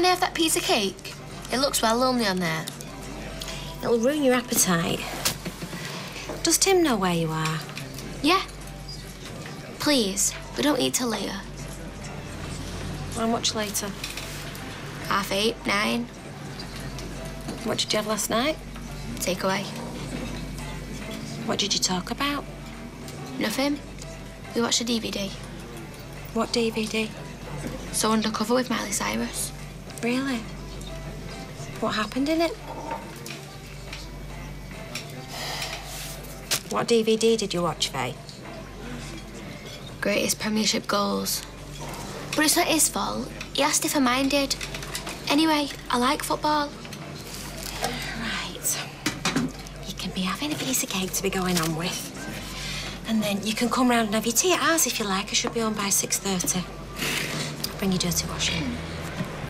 Can I have that piece of cake? It looks well lonely on there. It'll ruin your appetite. Does Tim know where you are? Yeah. Please, we don't eat till later. How much later? Half eight, nine, What did you have last night? Takeaway. What did you talk about? Nothing. We watched a DVD. What DVD? So undercover with Miley Cyrus. Really? What happened in it? What DVD did you watch, Faye? Greatest Premiership goals. But it's not his fault. He asked if I minded. Anyway, I like football. Right. You can be having a piece of cake to be going on with. And then you can come round and have your tea at ours if you like. I should be on by 6.30. Bring your dirty washing.